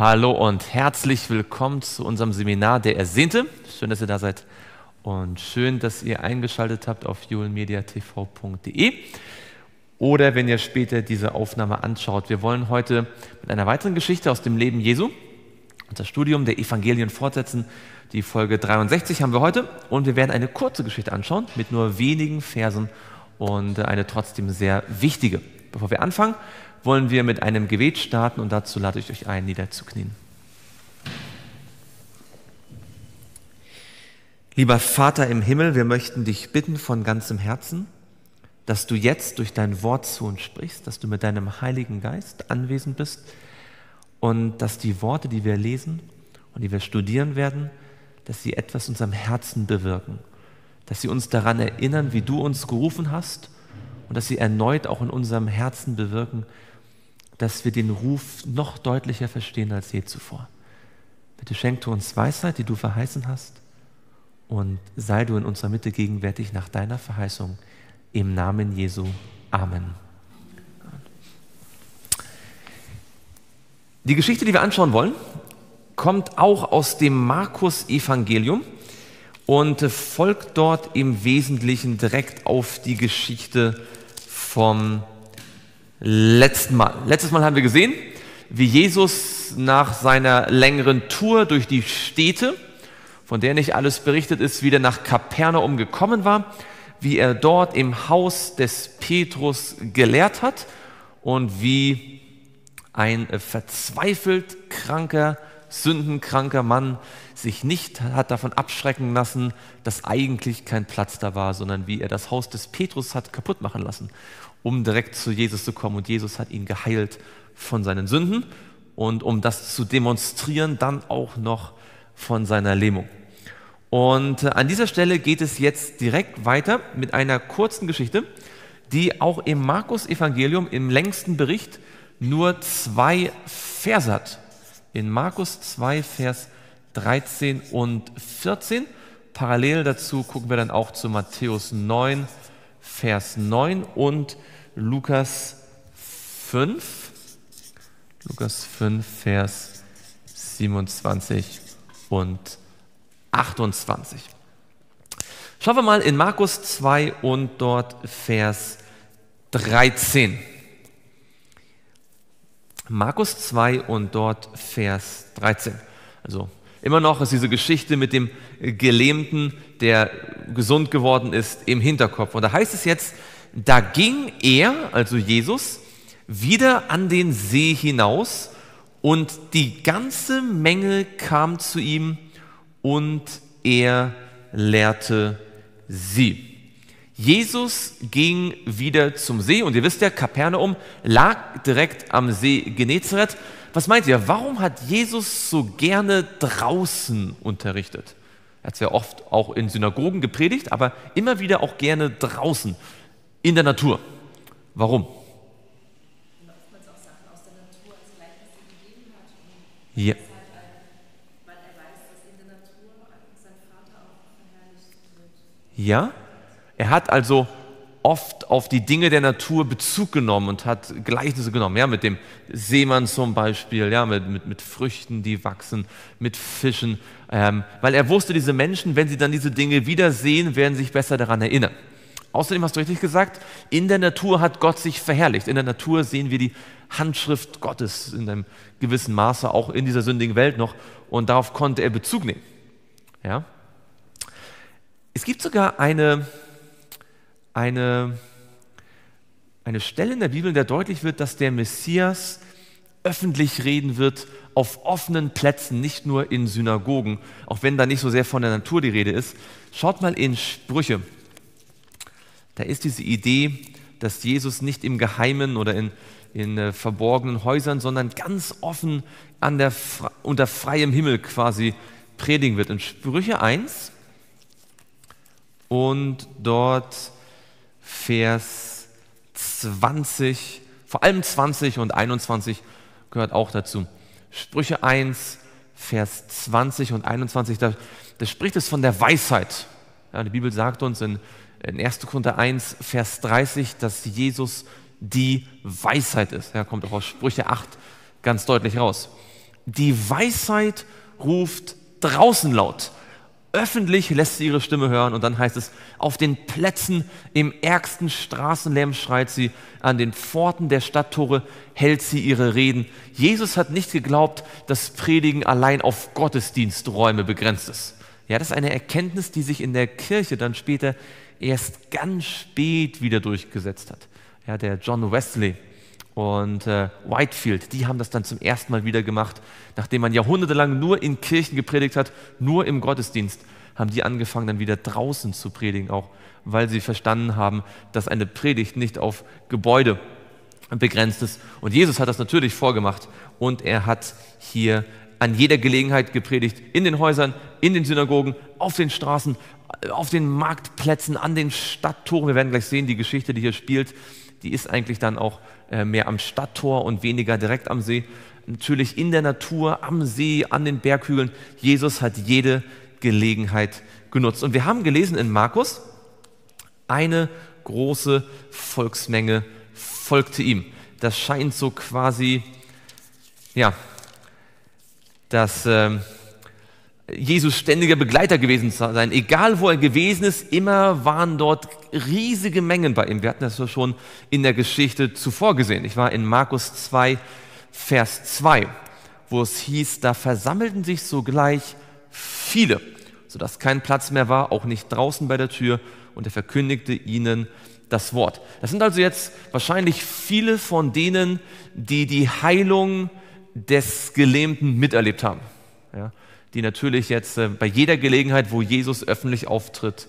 Hallo und herzlich willkommen zu unserem Seminar Der Ersehnte. Schön, dass ihr da seid und schön, dass ihr eingeschaltet habt auf julmediatv.de oder wenn ihr später diese Aufnahme anschaut. Wir wollen heute mit einer weiteren Geschichte aus dem Leben Jesu unser Studium der Evangelien fortsetzen. Die Folge 63 haben wir heute und wir werden eine kurze Geschichte anschauen mit nur wenigen Versen und eine trotzdem sehr wichtige. Bevor wir anfangen, wollen wir mit einem Gebet starten und dazu lade ich euch ein, niederzuknien. Lieber Vater im Himmel, wir möchten dich bitten von ganzem Herzen, dass du jetzt durch dein Wort zu uns sprichst, dass du mit deinem Heiligen Geist anwesend bist und dass die Worte, die wir lesen und die wir studieren werden, dass sie etwas in unserem Herzen bewirken, dass sie uns daran erinnern, wie du uns gerufen hast und dass sie erneut auch in unserem Herzen bewirken, dass wir den Ruf noch deutlicher verstehen als je zuvor. Bitte schenk du uns Weisheit, die du verheißen hast, und sei du in unserer Mitte gegenwärtig nach deiner Verheißung. Im Namen Jesu. Amen. Die Geschichte, die wir anschauen wollen, kommt auch aus dem Markus-Evangelium und folgt dort im Wesentlichen direkt auf die Geschichte vom letzten Mal. Letztes Mal haben wir gesehen, wie Jesus nach seiner längeren Tour durch die Städte, von der nicht alles berichtet ist, wieder nach Kapernaum gekommen war, wie er dort im Haus des Petrus gelehrt hat und wie ein verzweifelt kranker, sündenkranker Mann sich nicht hat davon abschrecken lassen, dass eigentlich kein Platz da war, sondern wie er das Haus des Petrus hat kaputt machen lassen um direkt zu Jesus zu kommen. Und Jesus hat ihn geheilt von seinen Sünden und um das zu demonstrieren, dann auch noch von seiner Lähmung. Und äh, an dieser Stelle geht es jetzt direkt weiter mit einer kurzen Geschichte, die auch im Markus-Evangelium im längsten Bericht nur zwei Verse hat. In Markus 2, Vers 13 und 14. Parallel dazu gucken wir dann auch zu Matthäus 9, Vers 9 und Lukas 5. Lukas 5, Vers 27 und 28. Schauen wir mal in Markus 2 und dort Vers 13. Markus 2 und dort Vers 13. Also immer noch ist diese Geschichte mit dem Gelähmten, der gesund geworden ist, im Hinterkopf. Und da heißt es jetzt, da ging er, also Jesus, wieder an den See hinaus und die ganze Menge kam zu ihm und er lehrte sie. Jesus ging wieder zum See und ihr wisst ja, Kapernaum lag direkt am See Genezareth. Was meint ihr, warum hat Jesus so gerne draußen unterrichtet? Er hat ja oft auch in Synagogen gepredigt, aber immer wieder auch gerne draußen in der Natur. Warum? Ja. Ja, er hat also oft auf die Dinge der Natur Bezug genommen und hat Gleichnisse genommen, ja, mit dem Seemann zum Beispiel, ja, mit, mit, mit Früchten, die wachsen, mit Fischen, ähm, weil er wusste, diese Menschen, wenn sie dann diese Dinge wiedersehen, werden sich besser daran erinnern. Außerdem hast du richtig gesagt, in der Natur hat Gott sich verherrlicht. In der Natur sehen wir die Handschrift Gottes in einem gewissen Maße, auch in dieser sündigen Welt noch. Und darauf konnte er Bezug nehmen. Ja? Es gibt sogar eine, eine, eine Stelle in der Bibel, in der deutlich wird, dass der Messias öffentlich reden wird auf offenen Plätzen, nicht nur in Synagogen, auch wenn da nicht so sehr von der Natur die Rede ist. Schaut mal in Sprüche da ist diese Idee, dass Jesus nicht im Geheimen oder in, in äh, verborgenen Häusern, sondern ganz offen an der, unter freiem Himmel quasi predigen wird. In Sprüche 1 und dort Vers 20, vor allem 20 und 21 gehört auch dazu. Sprüche 1, Vers 20 und 21, da, da spricht es von der Weisheit. Ja, die Bibel sagt uns in in 1. Korinther 1, Vers 30, dass Jesus die Weisheit ist. Ja, kommt auch aus Sprüche 8 ganz deutlich raus. Die Weisheit ruft draußen laut. Öffentlich lässt sie ihre Stimme hören und dann heißt es, auf den Plätzen im ärgsten Straßenlärm schreit sie, an den Pforten der Stadttore hält sie ihre Reden. Jesus hat nicht geglaubt, dass Predigen allein auf Gottesdiensträume begrenzt ist. Ja, das ist eine Erkenntnis, die sich in der Kirche dann später erst ganz spät wieder durchgesetzt hat. Ja, der John Wesley und äh, Whitefield, die haben das dann zum ersten Mal wieder gemacht. Nachdem man jahrhundertelang nur in Kirchen gepredigt hat, nur im Gottesdienst, haben die angefangen dann wieder draußen zu predigen, auch weil sie verstanden haben, dass eine Predigt nicht auf Gebäude begrenzt ist. Und Jesus hat das natürlich vorgemacht und er hat hier an jeder Gelegenheit gepredigt, in den Häusern, in den Synagogen, auf den Straßen, auf den Marktplätzen, an den Stadttoren. Wir werden gleich sehen, die Geschichte, die hier spielt, die ist eigentlich dann auch äh, mehr am Stadttor und weniger direkt am See. Natürlich in der Natur, am See, an den Berghügeln. Jesus hat jede Gelegenheit genutzt. Und wir haben gelesen in Markus, eine große Volksmenge folgte ihm. Das scheint so quasi, ja, das. Äh, Jesus ständiger Begleiter gewesen zu sein. Egal wo er gewesen ist, immer waren dort riesige Mengen bei ihm. Wir hatten das ja schon in der Geschichte zuvor gesehen. Ich war in Markus 2, Vers 2, wo es hieß, da versammelten sich sogleich viele, sodass kein Platz mehr war, auch nicht draußen bei der Tür, und er verkündigte ihnen das Wort. Das sind also jetzt wahrscheinlich viele von denen, die die Heilung des Gelähmten miterlebt haben. Ja die natürlich jetzt äh, bei jeder Gelegenheit, wo Jesus öffentlich auftritt,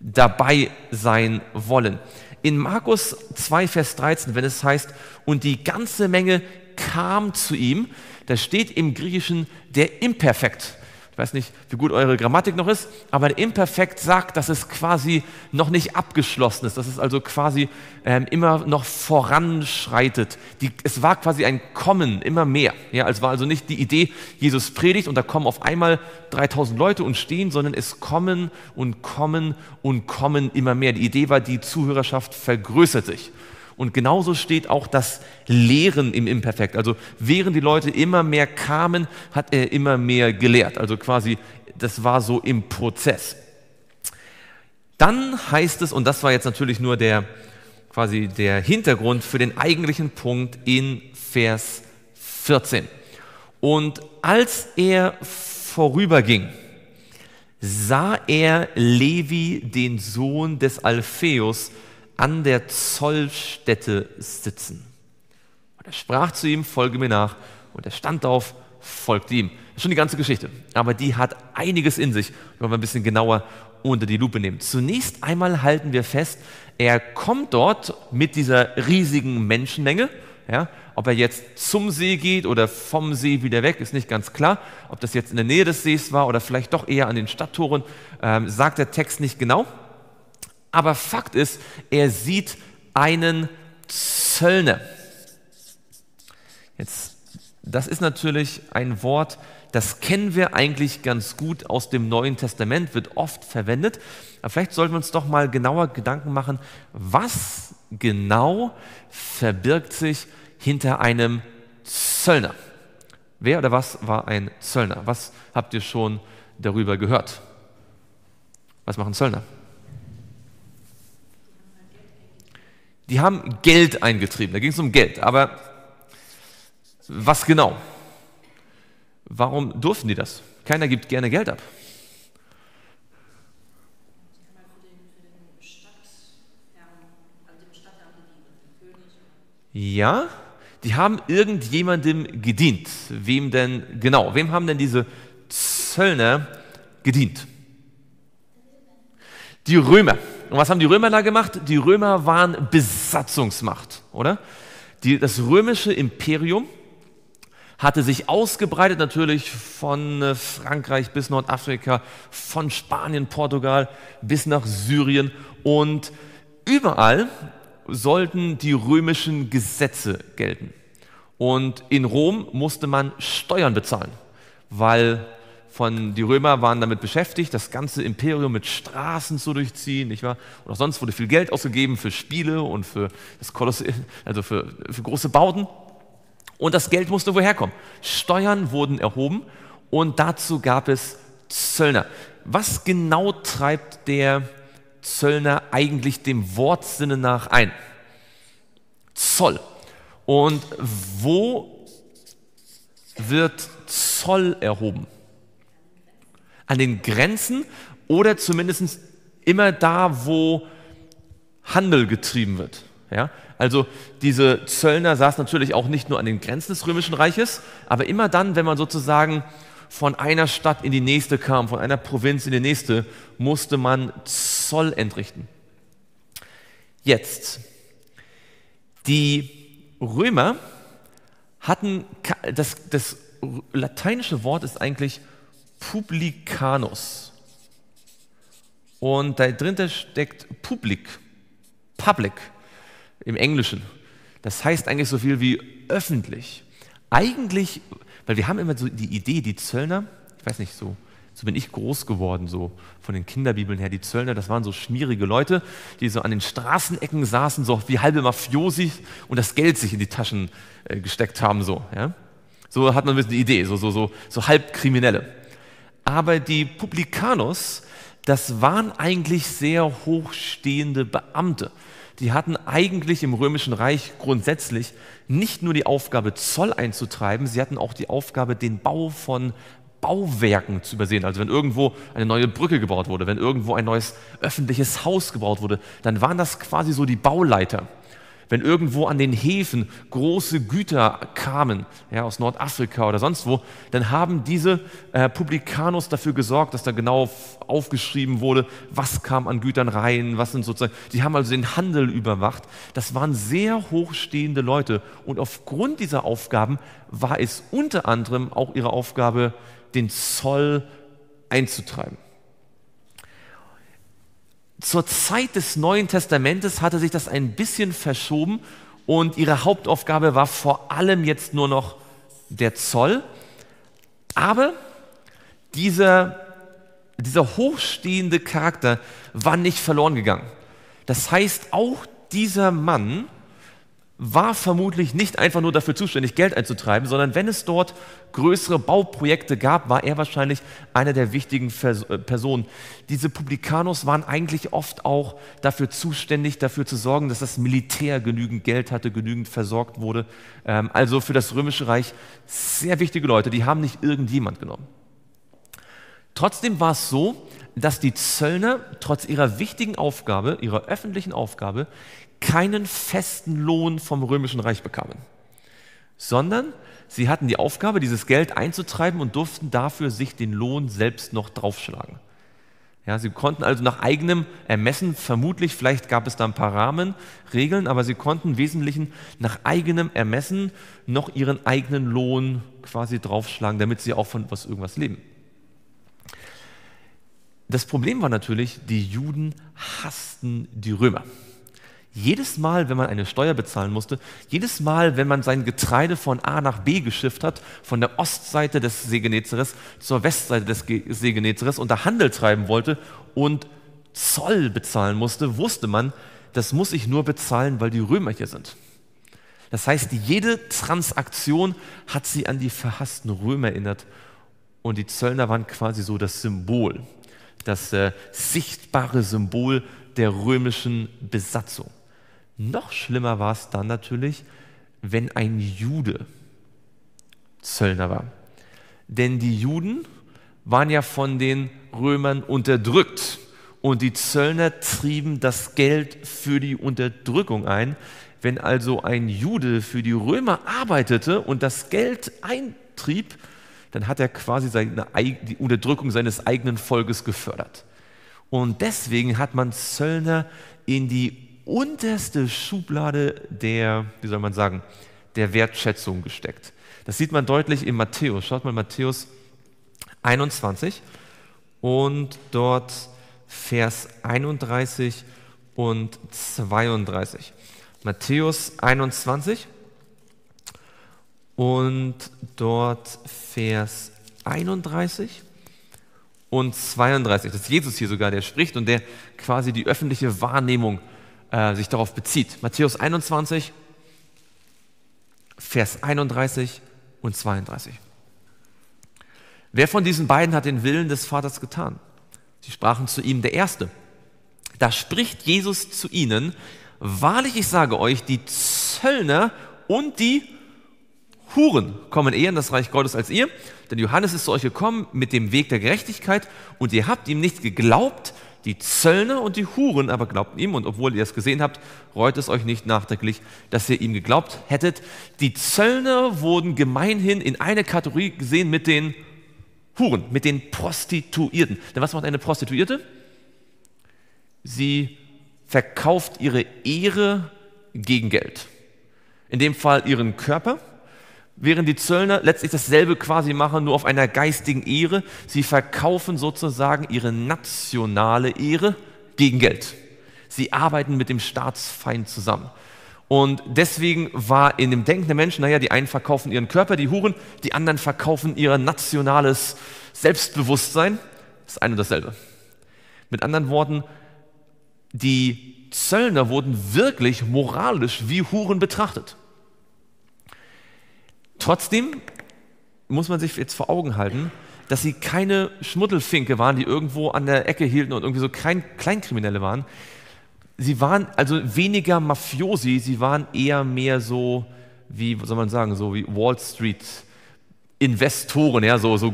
dabei sein wollen. In Markus 2, Vers 13, wenn es heißt, und die ganze Menge kam zu ihm, da steht im Griechischen der Imperfekt. Ich weiß nicht, wie gut eure Grammatik noch ist, aber Imperfekt sagt, dass es quasi noch nicht abgeschlossen ist, dass es also quasi ähm, immer noch voranschreitet. Die, es war quasi ein Kommen, immer mehr. Ja, es war also nicht die Idee, Jesus predigt und da kommen auf einmal 3000 Leute und stehen, sondern es kommen und kommen und kommen immer mehr. Die Idee war, die Zuhörerschaft vergrößert sich. Und genauso steht auch das Lehren im Imperfekt. Also während die Leute immer mehr kamen, hat er immer mehr gelehrt. Also quasi, das war so im Prozess. Dann heißt es, und das war jetzt natürlich nur der, quasi der Hintergrund für den eigentlichen Punkt in Vers 14. Und als er vorüberging, sah er Levi, den Sohn des Alpheus, an der Zollstätte sitzen. Und er sprach zu ihm, folge mir nach. Und er stand auf, folgte ihm. Das ist schon die ganze Geschichte. Aber die hat einiges in sich, wenn wir ein bisschen genauer unter die Lupe nehmen. Zunächst einmal halten wir fest, er kommt dort mit dieser riesigen Menschenmenge. Ja, ob er jetzt zum See geht oder vom See wieder weg, ist nicht ganz klar. Ob das jetzt in der Nähe des Sees war oder vielleicht doch eher an den Stadttoren, ähm, sagt der Text nicht genau. Aber Fakt ist, er sieht einen Zöllner. Jetzt, das ist natürlich ein Wort, das kennen wir eigentlich ganz gut aus dem Neuen Testament, wird oft verwendet. Aber vielleicht sollten wir uns doch mal genauer Gedanken machen, was genau verbirgt sich hinter einem Zöllner? Wer oder was war ein Zöllner? Was habt ihr schon darüber gehört? Was machen Zöllner? Die haben Geld eingetrieben. Da ging es um Geld. Aber was genau? Warum durften die das? Keiner gibt gerne Geld ab. Ja, die haben irgendjemandem gedient. Wem denn genau? Wem haben denn diese Zöllner gedient? Die Römer. Und was haben die Römer da gemacht? Die Römer waren Besatzungsmacht, oder? Die, das römische Imperium hatte sich ausgebreitet natürlich von äh, Frankreich bis Nordafrika, von Spanien, Portugal bis nach Syrien und überall sollten die römischen Gesetze gelten. Und in Rom musste man Steuern bezahlen, weil von, die Römer waren damit beschäftigt, das ganze Imperium mit Straßen zu durchziehen, nicht wahr? Und auch sonst wurde viel Geld ausgegeben für Spiele und für das Kolosse, also für, für große Bauten. Und das Geld musste woher kommen? Steuern wurden erhoben und dazu gab es Zöllner. Was genau treibt der Zöllner eigentlich dem Wortsinne nach ein? Zoll. Und wo wird Zoll erhoben? An den Grenzen oder zumindest immer da, wo Handel getrieben wird. Ja? Also diese Zöllner saßen natürlich auch nicht nur an den Grenzen des Römischen Reiches, aber immer dann, wenn man sozusagen von einer Stadt in die nächste kam, von einer Provinz in die nächste, musste man Zoll entrichten. Jetzt, die Römer hatten, das, das lateinische Wort ist eigentlich publicanus. Und da drin steckt public, public im Englischen. Das heißt eigentlich so viel wie öffentlich. Eigentlich, weil wir haben immer so die Idee, die Zöllner, ich weiß nicht, so, so bin ich groß geworden, so von den Kinderbibeln her, die Zöllner, das waren so schmierige Leute, die so an den Straßenecken saßen, so wie halbe Mafiosi und das Geld sich in die Taschen äh, gesteckt haben, so. Ja? So hat man ein bisschen die Idee, so, so, so, so Halbkriminelle. Aber die Publicanus, das waren eigentlich sehr hochstehende Beamte die hatten eigentlich im Römischen Reich grundsätzlich nicht nur die Aufgabe, Zoll einzutreiben, sie hatten auch die Aufgabe, den Bau von Bauwerken zu übersehen. Also wenn irgendwo eine neue Brücke gebaut wurde, wenn irgendwo ein neues öffentliches Haus gebaut wurde, dann waren das quasi so die Bauleiter wenn irgendwo an den Häfen große Güter kamen, ja, aus Nordafrika oder sonst wo, dann haben diese äh, Publikanos dafür gesorgt, dass da genau aufgeschrieben wurde, was kam an Gütern rein, was sind sozusagen, die haben also den Handel überwacht. Das waren sehr hochstehende Leute und aufgrund dieser Aufgaben war es unter anderem auch ihre Aufgabe, den Zoll einzutreiben. Zur Zeit des Neuen Testamentes hatte sich das ein bisschen verschoben und ihre Hauptaufgabe war vor allem jetzt nur noch der Zoll. Aber dieser, dieser hochstehende Charakter war nicht verloren gegangen. Das heißt, auch dieser Mann war vermutlich nicht einfach nur dafür zuständig, Geld einzutreiben, sondern wenn es dort größere Bauprojekte gab, war er wahrscheinlich einer der wichtigen äh, Personen. Diese Publikanos waren eigentlich oft auch dafür zuständig, dafür zu sorgen, dass das Militär genügend Geld hatte, genügend versorgt wurde. Ähm, also für das Römische Reich sehr wichtige Leute, die haben nicht irgendjemand genommen. Trotzdem war es so, dass die Zöllner trotz ihrer wichtigen Aufgabe, ihrer öffentlichen Aufgabe, keinen festen Lohn vom Römischen Reich bekamen, sondern sie hatten die Aufgabe, dieses Geld einzutreiben und durften dafür sich den Lohn selbst noch draufschlagen. Ja, sie konnten also nach eigenem Ermessen, vermutlich, vielleicht gab es da ein paar Rahmenregeln, aber sie konnten im Wesentlichen nach eigenem Ermessen noch ihren eigenen Lohn quasi draufschlagen, damit sie auch von was irgendwas leben. Das Problem war natürlich, die Juden hassten die Römer. Jedes Mal, wenn man eine Steuer bezahlen musste, jedes Mal, wenn man sein Getreide von A nach B geschifft hat, von der Ostseite des See zur Westseite des See da Handel treiben wollte und Zoll bezahlen musste, wusste man, das muss ich nur bezahlen, weil die Römer hier sind. Das heißt, jede Transaktion hat sie an die verhassten Römer erinnert und die Zöllner waren quasi so das Symbol, das äh, sichtbare Symbol der römischen Besatzung. Noch schlimmer war es dann natürlich, wenn ein Jude Zöllner war. Denn die Juden waren ja von den Römern unterdrückt und die Zöllner trieben das Geld für die Unterdrückung ein. Wenn also ein Jude für die Römer arbeitete und das Geld eintrieb, dann hat er quasi seine, die Unterdrückung seines eigenen Volkes gefördert. Und deswegen hat man Zöllner in die unterste Schublade der, wie soll man sagen, der Wertschätzung gesteckt. Das sieht man deutlich in Matthäus. Schaut mal Matthäus 21 und dort Vers 31 und 32. Matthäus 21 und dort Vers 31 und 32. Das ist Jesus hier sogar, der spricht und der quasi die öffentliche Wahrnehmung äh, sich darauf bezieht. Matthäus 21, Vers 31 und 32. Wer von diesen beiden hat den Willen des Vaters getan? Sie sprachen zu ihm, der Erste. Da spricht Jesus zu ihnen, wahrlich ich sage euch, die Zöllner und die Huren kommen eher in das Reich Gottes als ihr, denn Johannes ist zu euch gekommen mit dem Weg der Gerechtigkeit und ihr habt ihm nicht geglaubt, die Zöllner und die Huren aber glaubten ihm und obwohl ihr es gesehen habt, reut es euch nicht nachträglich, dass ihr ihm geglaubt hättet. Die Zöllner wurden gemeinhin in eine Kategorie gesehen mit den Huren, mit den Prostituierten. Denn was macht eine Prostituierte? Sie verkauft ihre Ehre gegen Geld. In dem Fall ihren Körper während die Zöllner letztlich dasselbe quasi machen, nur auf einer geistigen Ehre. Sie verkaufen sozusagen ihre nationale Ehre gegen Geld. Sie arbeiten mit dem Staatsfeind zusammen. Und deswegen war in dem Denken der Menschen, naja, die einen verkaufen ihren Körper, die Huren, die anderen verkaufen ihr nationales Selbstbewusstsein. Das ist ein und dasselbe. Mit anderen Worten, die Zöllner wurden wirklich moralisch wie Huren betrachtet. Trotzdem muss man sich jetzt vor Augen halten, dass sie keine Schmuddelfinke waren, die irgendwo an der Ecke hielten und irgendwie so Klein Kleinkriminelle waren. Sie waren also weniger Mafiosi, sie waren eher mehr so, wie soll man sagen, so wie Wall Street Investoren, ja, so, so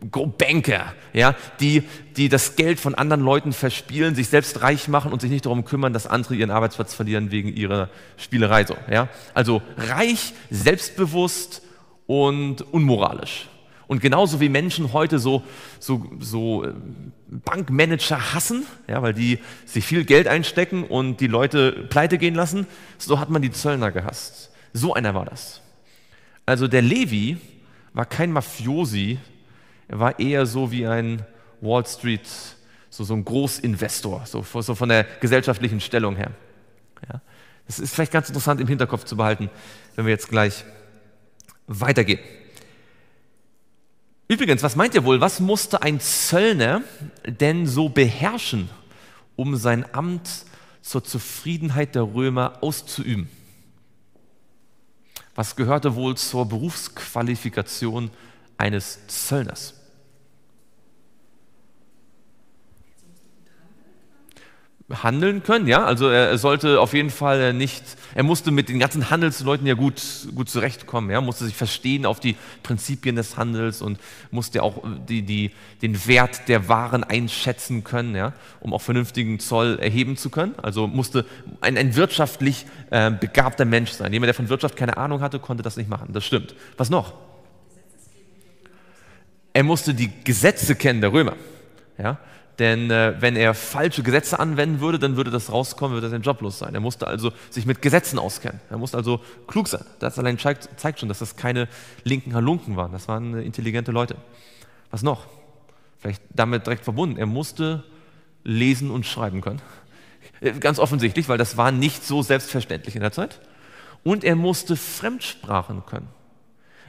Banker, ja, die, die das Geld von anderen Leuten verspielen, sich selbst reich machen und sich nicht darum kümmern, dass andere ihren Arbeitsplatz verlieren wegen ihrer Spielerei. So, ja. Also reich, selbstbewusst und unmoralisch. Und genauso wie Menschen heute so, so, so äh, Bankmanager hassen, ja, weil die sich viel Geld einstecken und die Leute pleite gehen lassen, so hat man die Zöllner gehasst. So einer war das. Also der Levi war kein Mafiosi, er war eher so wie ein Wall Street, so, so ein Großinvestor, so, so von der gesellschaftlichen Stellung her. Ja. Das ist vielleicht ganz interessant im Hinterkopf zu behalten, wenn wir jetzt gleich weitergehen. Übrigens, was meint ihr wohl, was musste ein Zöllner denn so beherrschen, um sein Amt zur Zufriedenheit der Römer auszuüben? Was gehörte wohl zur Berufsqualifikation eines Zöllners? Handeln können, ja. Also er sollte auf jeden Fall nicht, er musste mit den ganzen Handelsleuten ja gut, gut zurechtkommen, ja, musste sich verstehen auf die Prinzipien des Handels und musste auch die, die, den Wert der Waren einschätzen können, ja, um auch vernünftigen Zoll erheben zu können. Also musste ein, ein wirtschaftlich äh, begabter Mensch sein. Jemand, der von Wirtschaft keine Ahnung hatte, konnte das nicht machen. Das stimmt. Was noch? Er musste die Gesetze kennen der Römer. Ja? Denn äh, wenn er falsche Gesetze anwenden würde, dann würde das rauskommen, würde sein Job los sein. Er musste also sich mit Gesetzen auskennen. Er musste also klug sein. Das allein zeigt, zeigt schon, dass das keine linken Halunken waren. Das waren äh, intelligente Leute. Was noch? Vielleicht damit direkt verbunden. Er musste lesen und schreiben können. Äh, ganz offensichtlich, weil das war nicht so selbstverständlich in der Zeit. Und er musste Fremdsprachen können.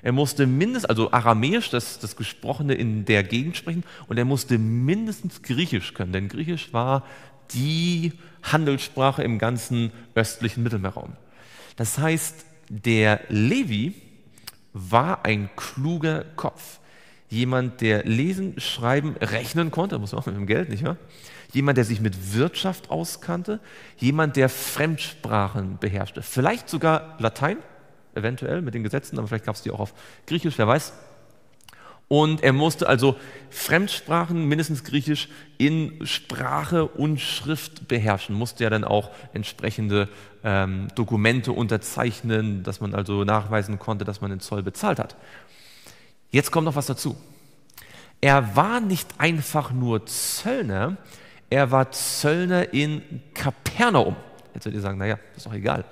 Er musste mindestens, also Aramäisch, das, das Gesprochene in der Gegend sprechen, und er musste mindestens Griechisch können, denn Griechisch war die Handelssprache im ganzen östlichen Mittelmeerraum. Das heißt, der Levi war ein kluger Kopf. Jemand, der lesen, schreiben, rechnen konnte, muss man auch mit dem Geld, nicht wahr? Jemand, der sich mit Wirtschaft auskannte, jemand, der Fremdsprachen beherrschte, vielleicht sogar Latein, eventuell mit den Gesetzen, aber vielleicht gab es die auch auf Griechisch, wer weiß. Und er musste also Fremdsprachen, mindestens Griechisch, in Sprache und Schrift beherrschen, musste ja dann auch entsprechende ähm, Dokumente unterzeichnen, dass man also nachweisen konnte, dass man den Zoll bezahlt hat. Jetzt kommt noch was dazu. Er war nicht einfach nur Zöllner, er war Zöllner in Kapernaum. Jetzt werdet ihr sagen, naja, ist doch egal.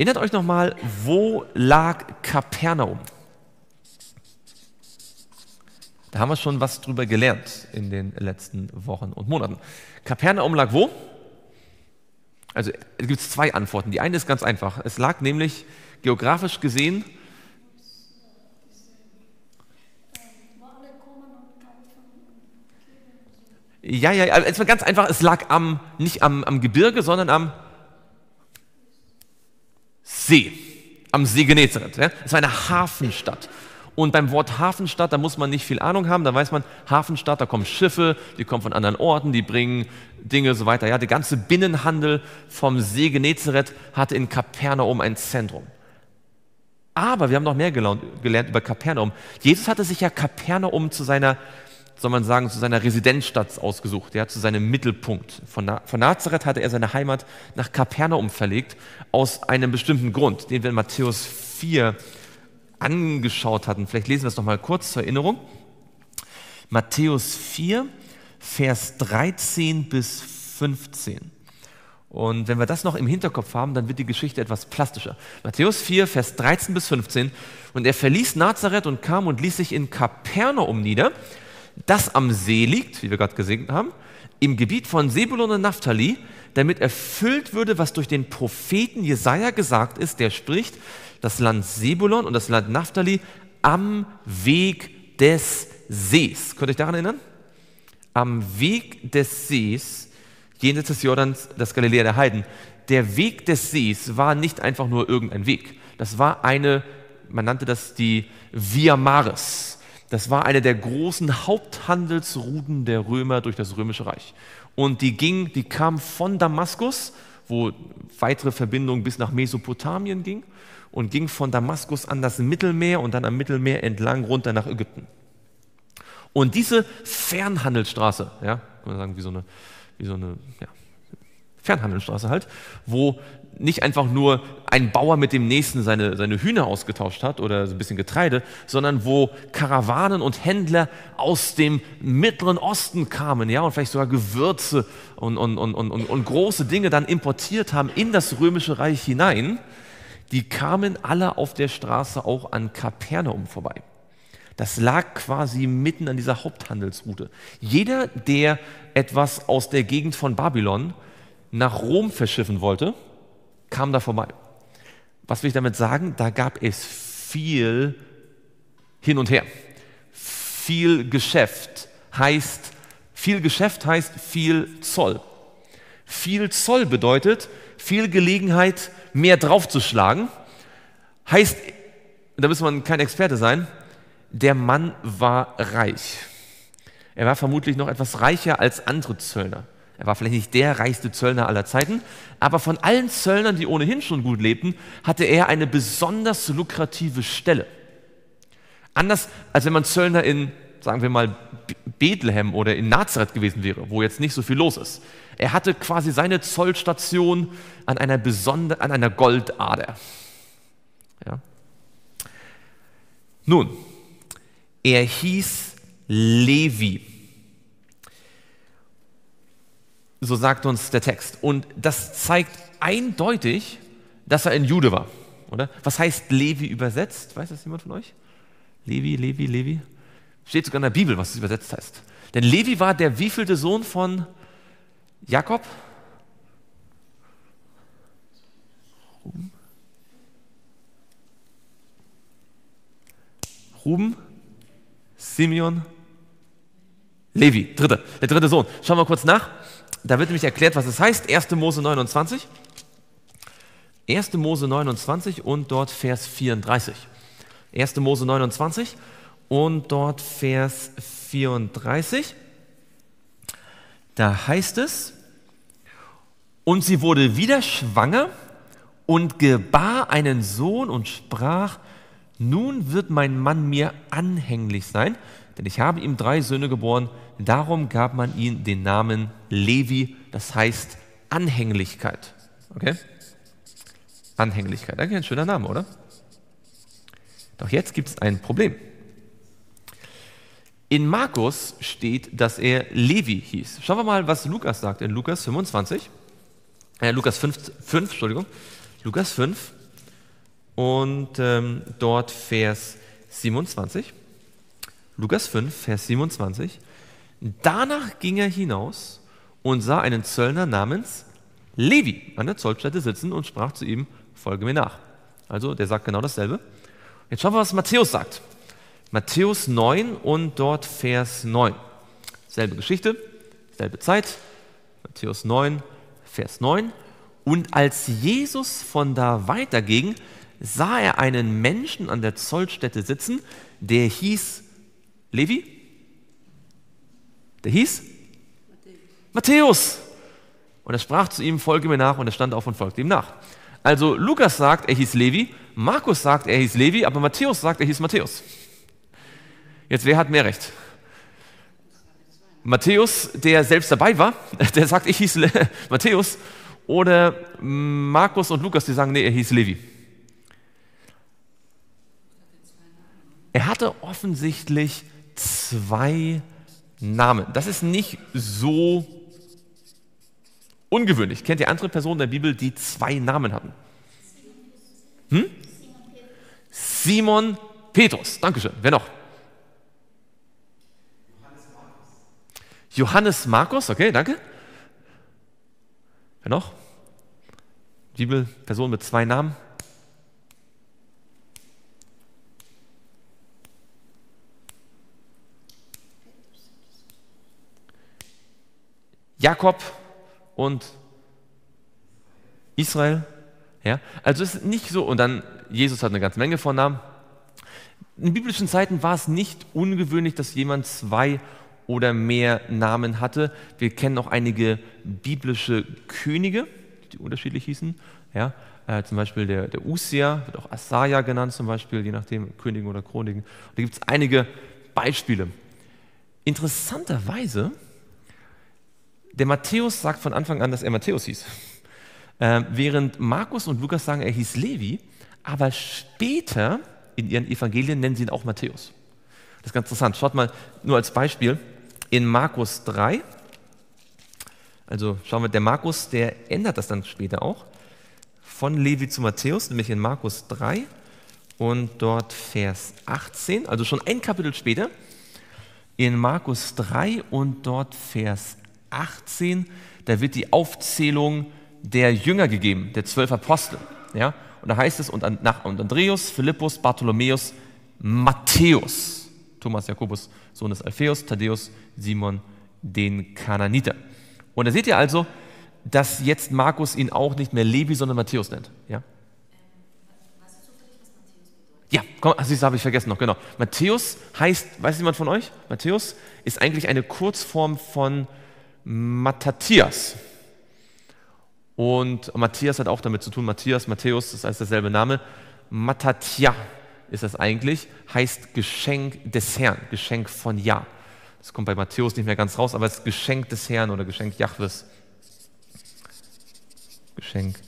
Erinnert euch nochmal, wo lag Kapernaum? Da haben wir schon was drüber gelernt in den letzten Wochen und Monaten. Kapernaum lag wo? Also es gibt zwei Antworten. Die eine ist ganz einfach. Es lag nämlich geografisch gesehen Ja, ja, also es war ganz einfach, es lag am, nicht am, am Gebirge, sondern am See. am See Genezareth. Ja? Es war eine Hafenstadt. Und beim Wort Hafenstadt, da muss man nicht viel Ahnung haben, da weiß man, Hafenstadt, da kommen Schiffe, die kommen von anderen Orten, die bringen Dinge so weiter. Ja, der ganze Binnenhandel vom See Genezareth hatte in Kapernaum ein Zentrum. Aber wir haben noch mehr gelernt über Kapernaum. Jesus hatte sich ja Kapernaum zu seiner, soll man sagen, zu seiner Residenzstadt ausgesucht, ja, zu seinem Mittelpunkt. Von, von Nazareth hatte er seine Heimat nach Kapernaum verlegt, aus einem bestimmten Grund, den wir in Matthäus 4 angeschaut hatten. Vielleicht lesen wir es noch mal kurz zur Erinnerung. Matthäus 4, Vers 13 bis 15. Und wenn wir das noch im Hinterkopf haben, dann wird die Geschichte etwas plastischer. Matthäus 4, Vers 13 bis 15. Und er verließ Nazareth und kam und ließ sich in Kapernaum nieder, das am See liegt, wie wir gerade gesehen haben, im Gebiet von Sebulon und Naphtali, damit erfüllt würde, was durch den Propheten Jesaja gesagt ist, der spricht, das Land Sebulon und das Land Naphtali am Weg des Sees. Könnt ihr euch daran erinnern? Am Weg des Sees, jenseits des Jordans, das Galiläa der Heiden. Der Weg des Sees war nicht einfach nur irgendein Weg. Das war eine, man nannte das die Via Maris. Das war eine der großen Haupthandelsrouten der Römer durch das Römische Reich. Und die ging, die kam von Damaskus, wo weitere Verbindungen bis nach Mesopotamien ging und ging von Damaskus an das Mittelmeer und dann am Mittelmeer entlang runter nach Ägypten. Und diese Fernhandelsstraße, ja, kann man sagen, wie so eine, wie so eine ja, Fernhandelsstraße halt, wo nicht einfach nur ein Bauer mit dem Nächsten seine, seine Hühner ausgetauscht hat oder so ein bisschen Getreide, sondern wo Karawanen und Händler aus dem Mittleren Osten kamen, ja, und vielleicht sogar Gewürze und, und, und, und, und große Dinge dann importiert haben in das Römische Reich hinein die kamen alle auf der Straße auch an Kapernaum vorbei. Das lag quasi mitten an dieser Haupthandelsroute. Jeder, der etwas aus der Gegend von Babylon nach Rom verschiffen wollte, kam da vorbei. Was will ich damit sagen? Da gab es viel hin und her. Viel Geschäft heißt, viel Geschäft heißt viel Zoll. Viel Zoll bedeutet viel Gelegenheit, mehr draufzuschlagen, heißt, da muss man kein Experte sein, der Mann war reich. Er war vermutlich noch etwas reicher als andere Zöllner. Er war vielleicht nicht der reichste Zöllner aller Zeiten, aber von allen Zöllnern, die ohnehin schon gut lebten, hatte er eine besonders lukrative Stelle. Anders als wenn man Zöllner in, sagen wir mal, Bethlehem oder in Nazareth gewesen wäre, wo jetzt nicht so viel los ist. Er hatte quasi seine Zollstation an einer, besonder, an einer Goldader. Ja. Nun, er hieß Levi. So sagt uns der Text. Und das zeigt eindeutig, dass er ein Jude war. Oder? Was heißt Levi übersetzt? Weiß das jemand von euch? Levi, Levi, Levi? Steht sogar in der Bibel, was es übersetzt heißt. Denn Levi war der wievielte Sohn von Jakob? Ruben? Ruben? Simeon? Levi, dritte, der dritte Sohn. Schauen wir kurz nach. Da wird nämlich erklärt, was es heißt. 1. Mose 29. 1. Mose 29 und dort Vers 34. 1. Mose 29 und dort Vers 34. Da heißt es, und sie wurde wieder schwanger und gebar einen Sohn und sprach, nun wird mein Mann mir anhänglich sein, denn ich habe ihm drei Söhne geboren. Darum gab man ihm den Namen Levi, das heißt Anhänglichkeit. Okay? Anhänglichkeit, eigentlich ein schöner Name, oder? Doch jetzt gibt es ein Problem. In Markus steht, dass er Levi hieß. Schauen wir mal, was Lukas sagt in Lukas 25. Äh, Lukas 5, 5, Entschuldigung. Lukas 5 und ähm, dort Vers 27. Lukas 5, Vers 27. Danach ging er hinaus und sah einen Zöllner namens Levi an der Zollstätte sitzen und sprach zu ihm, folge mir nach. Also der sagt genau dasselbe. Jetzt schauen wir, was Matthäus sagt. Matthäus 9 und dort Vers 9. Selbe Geschichte, selbe Zeit. Matthäus 9, Vers 9. Und als Jesus von da weiterging, sah er einen Menschen an der Zollstätte sitzen, der hieß Levi? Der hieß? Matthäus. Matthäus. Und er sprach zu ihm, folge mir nach, und er stand auf und folgte ihm nach. Also Lukas sagt, er hieß Levi, Markus sagt, er hieß Levi, aber Matthäus sagt, er hieß Matthäus. Jetzt, wer hat mehr Recht? Matthäus, der selbst dabei war, der sagt, ich hieß Matthäus, oder Markus und Lukas, die sagen, nee, er hieß Levi. Er hatte offensichtlich zwei Namen. Das ist nicht so ungewöhnlich. Kennt ihr andere Personen der Bibel, die zwei Namen hatten? Hm? Simon Petrus. Dankeschön. Wer noch? Johannes Markus, okay, danke. Wer noch? Bibelperson mit zwei Namen. Jakob und Israel. Ja? Also es ist nicht so, und dann Jesus hat eine ganze Menge von Namen. In biblischen Zeiten war es nicht ungewöhnlich, dass jemand zwei oder mehr Namen hatte. Wir kennen auch einige biblische Könige, die unterschiedlich hießen. Ja, äh, zum Beispiel der, der Usia, wird auch Asaja genannt, zum Beispiel, je nachdem, Königen oder Chroniken. Da gibt es einige Beispiele. Interessanterweise, der Matthäus sagt von Anfang an, dass er Matthäus hieß. Äh, während Markus und Lukas sagen, er hieß Levi, aber später in ihren Evangelien nennen sie ihn auch Matthäus. Das ist ganz interessant. Schaut mal nur als Beispiel in Markus 3. Also schauen wir, der Markus, der ändert das dann später auch. Von Levi zu Matthäus, nämlich in Markus 3 und dort Vers 18, also schon ein Kapitel später. In Markus 3 und dort Vers 18, da wird die Aufzählung der Jünger gegeben, der zwölf Apostel. Ja? Und da heißt es, und, nach, und Andreas, Philippus, Bartholomäus, Matthäus, Thomas, Jakobus, Sohn des Alpheus, Thaddäus, Simon, den Kananiter. Und da seht ihr also, dass jetzt Markus ihn auch nicht mehr Levi, sondern Matthäus nennt. Ja, ja komm, also das habe ich vergessen noch, genau. Matthäus heißt, weiß jemand von euch? Matthäus ist eigentlich eine Kurzform von Matthias. Und Matthias hat auch damit zu tun, Matthias, Matthäus, das heißt derselbe Name. Mattatia ist das eigentlich, heißt Geschenk des Herrn, Geschenk von Ja. Das kommt bei Matthäus nicht mehr ganz raus, aber es ist Geschenk des Herrn oder Geschenk Jahwes. Geschenk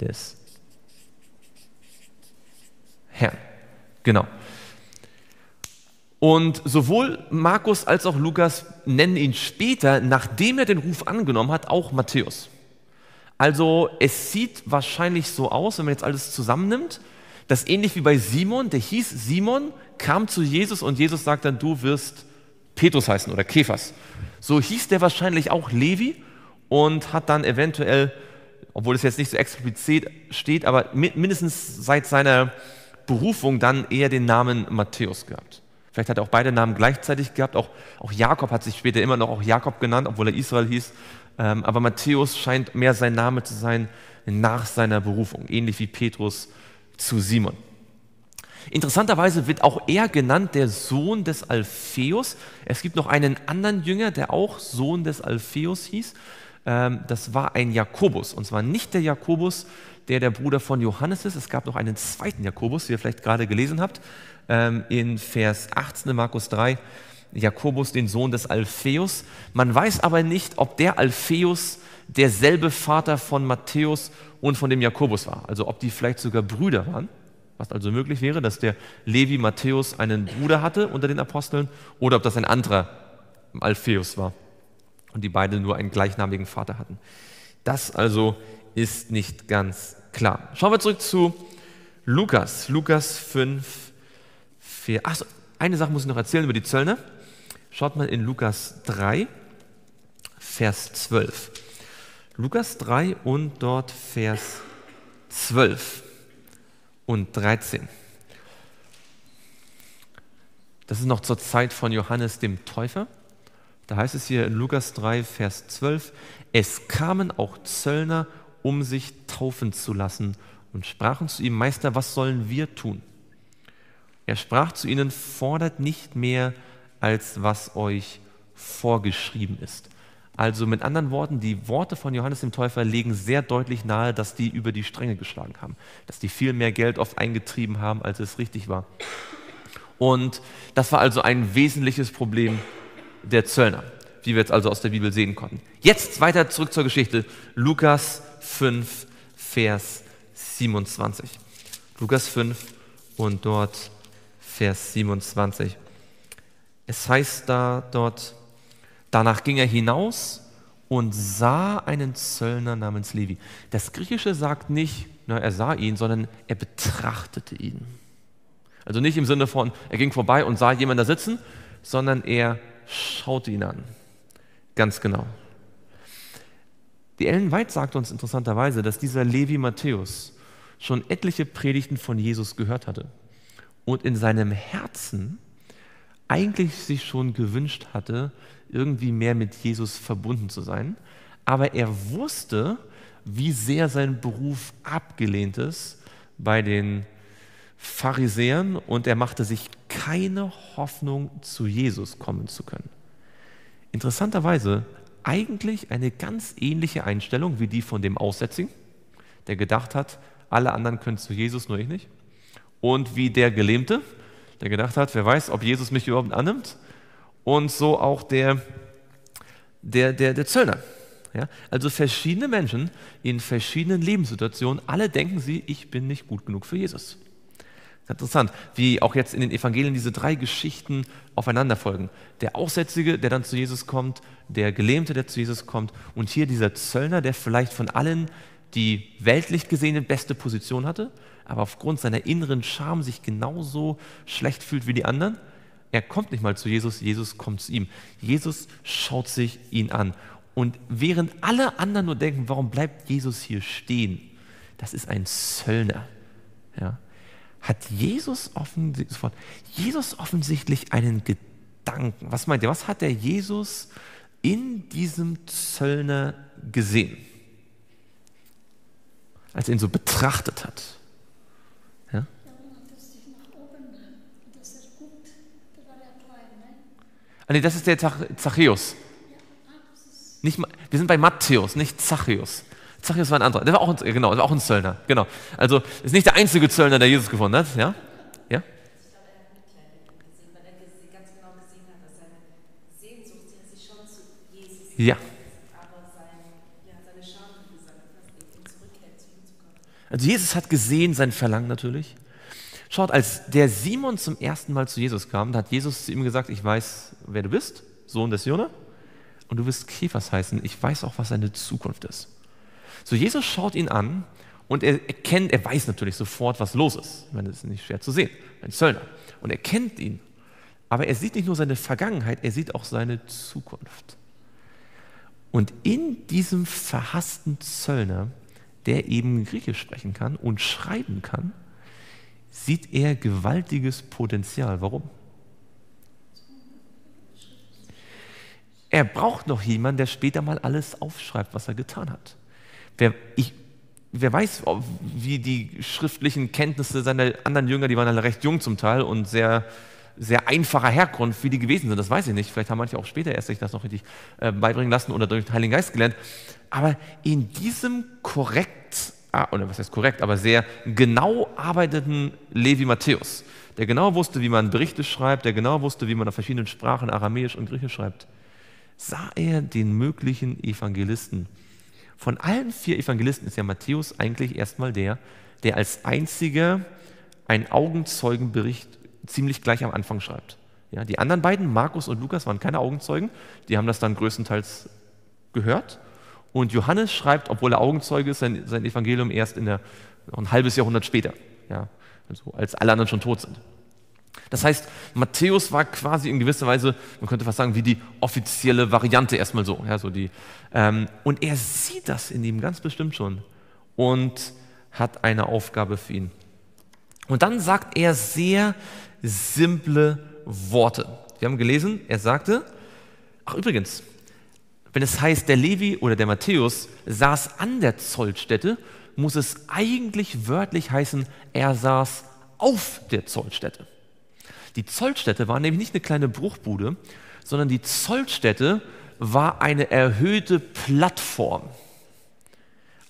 des Herrn. Genau. Und sowohl Markus als auch Lukas nennen ihn später, nachdem er den Ruf angenommen hat, auch Matthäus. Also es sieht wahrscheinlich so aus, wenn man jetzt alles zusammennimmt, dass ähnlich wie bei Simon, der hieß Simon, kam zu Jesus und Jesus sagt dann, du wirst Petrus heißen oder Kephas. So hieß der wahrscheinlich auch Levi und hat dann eventuell, obwohl es jetzt nicht so explizit steht, aber mindestens seit seiner Berufung dann eher den Namen Matthäus gehabt. Vielleicht hat er auch beide Namen gleichzeitig gehabt. Auch, auch Jakob hat sich später immer noch auch Jakob genannt, obwohl er Israel hieß. Ähm, aber Matthäus scheint mehr sein Name zu sein nach seiner Berufung, ähnlich wie Petrus zu Simon. Interessanterweise wird auch er genannt der Sohn des Alpheus. Es gibt noch einen anderen Jünger, der auch Sohn des Alpheus hieß. Ähm, das war ein Jakobus. Und zwar nicht der Jakobus, der der Bruder von Johannes ist. Es gab noch einen zweiten Jakobus, wie ihr vielleicht gerade gelesen habt, ähm, in Vers 18 Markus 3. Jakobus, den Sohn des Alpheus. Man weiß aber nicht, ob der Alpheus derselbe Vater von Matthäus und von dem Jakobus war. Also ob die vielleicht sogar Brüder waren. Was also möglich wäre, dass der Levi Matthäus einen Bruder hatte unter den Aposteln oder ob das ein anderer Alpheus war und die beide nur einen gleichnamigen Vater hatten. Das also ist nicht ganz klar. Schauen wir zurück zu Lukas. Lukas 5, 4. Achso, eine Sache muss ich noch erzählen über die Zöllner. Schaut mal in Lukas 3, Vers 12. Lukas 3 und dort Vers 12 und 13. Das ist noch zur Zeit von Johannes dem Täufer. Da heißt es hier in Lukas 3, Vers 12, es kamen auch Zöllner, um sich taufen zu lassen und sprachen zu ihm, Meister, was sollen wir tun? Er sprach zu ihnen, fordert nicht mehr, als was euch vorgeschrieben ist. Also mit anderen Worten, die Worte von Johannes dem Täufer legen sehr deutlich nahe, dass die über die Stränge geschlagen haben, dass die viel mehr Geld oft eingetrieben haben, als es richtig war. Und das war also ein wesentliches Problem der Zöllner, wie wir jetzt also aus der Bibel sehen konnten. Jetzt weiter zurück zur Geschichte. Lukas 5, Vers 27. Lukas 5 und dort Vers 27. Es heißt da dort, danach ging er hinaus und sah einen Zöllner namens Levi. Das Griechische sagt nicht, na, er sah ihn, sondern er betrachtete ihn. Also nicht im Sinne von, er ging vorbei und sah jemanden da sitzen, sondern er schaute ihn an. Ganz genau. Die Ellen White sagt uns interessanterweise, dass dieser Levi Matthäus schon etliche Predigten von Jesus gehört hatte und in seinem Herzen eigentlich sich schon gewünscht hatte, irgendwie mehr mit Jesus verbunden zu sein. Aber er wusste, wie sehr sein Beruf abgelehnt ist bei den Pharisäern und er machte sich keine Hoffnung, zu Jesus kommen zu können. Interessanterweise eigentlich eine ganz ähnliche Einstellung wie die von dem Aussätzigen, der gedacht hat, alle anderen können zu Jesus, nur ich nicht. Und wie der Gelähmte, der gedacht hat, wer weiß, ob Jesus mich überhaupt annimmt. Und so auch der, der, der, der Zöllner. Ja? Also verschiedene Menschen in verschiedenen Lebenssituationen, alle denken sie, ich bin nicht gut genug für Jesus. Interessant, wie auch jetzt in den Evangelien diese drei Geschichten aufeinander folgen. Der Aussätzige, der dann zu Jesus kommt, der Gelähmte, der zu Jesus kommt und hier dieser Zöllner, der vielleicht von allen die weltlich gesehen beste Position hatte, aber aufgrund seiner inneren Scham sich genauso schlecht fühlt wie die anderen. Er kommt nicht mal zu Jesus, Jesus kommt zu ihm. Jesus schaut sich ihn an. Und während alle anderen nur denken, warum bleibt Jesus hier stehen? Das ist ein Zöllner. Ja, hat Jesus, offensichtlich, Jesus offensichtlich einen Gedanken. Was meint ihr? Was hat der Jesus in diesem Zöllner gesehen, als er ihn so betrachtet hat? Ah, nee, das ist der Zachäus. Nicht, wir sind bei Matthäus, nicht Zachäus. Zachäus war ein anderer. Der war auch ein, genau, der war auch ein Zöllner. Genau. Also ist nicht der einzige Zöllner, der Jesus gefunden hat. Ja? Ja? Ja. Also Jesus hat gesehen sein Verlangen natürlich. Schaut, als der Simon zum ersten Mal zu Jesus kam, hat Jesus zu ihm gesagt, ich weiß, wer du bist, Sohn des Jona, und du wirst Käfers heißen. Ich weiß auch, was deine Zukunft ist. So, Jesus schaut ihn an und er erkennt, er weiß natürlich sofort, was los ist. Ich meine, das ist nicht schwer zu sehen, ein Zöllner. Und er kennt ihn. Aber er sieht nicht nur seine Vergangenheit, er sieht auch seine Zukunft. Und in diesem verhassten Zöllner, der eben Griechisch sprechen kann und schreiben kann, sieht er gewaltiges Potenzial. Warum? Er braucht noch jemanden, der später mal alles aufschreibt, was er getan hat. Wer, ich, wer weiß, wie die schriftlichen Kenntnisse seiner anderen Jünger, die waren alle recht jung zum Teil und sehr, sehr einfacher Herkunft, wie die gewesen sind, das weiß ich nicht. Vielleicht haben manche auch später erst sich das noch richtig äh, beibringen lassen oder durch den Heiligen Geist gelernt. Aber in diesem korrekt, ah, oder was heißt korrekt, aber sehr genau arbeitenden Levi Matthäus, der genau wusste, wie man Berichte schreibt, der genau wusste, wie man auf verschiedenen Sprachen, Aramäisch und Griechisch schreibt, sah er den möglichen Evangelisten von allen vier Evangelisten ist ja Matthäus eigentlich erstmal der, der als einziger einen Augenzeugenbericht ziemlich gleich am Anfang schreibt. Ja, die anderen beiden, Markus und Lukas, waren keine Augenzeugen, die haben das dann größtenteils gehört. Und Johannes schreibt, obwohl er Augenzeuge ist, sein, sein Evangelium erst in der, ein halbes Jahrhundert später, ja, also als alle anderen schon tot sind. Das heißt, Matthäus war quasi in gewisser Weise, man könnte fast sagen, wie die offizielle Variante erstmal so. Ja, so die, ähm, und er sieht das in ihm ganz bestimmt schon und hat eine Aufgabe für ihn. Und dann sagt er sehr simple Worte. Wir haben gelesen, er sagte, ach übrigens, wenn es heißt, der Levi oder der Matthäus saß an der Zollstätte, muss es eigentlich wörtlich heißen, er saß auf der Zollstätte. Die Zollstätte war nämlich nicht eine kleine Bruchbude, sondern die Zollstätte war eine erhöhte Plattform,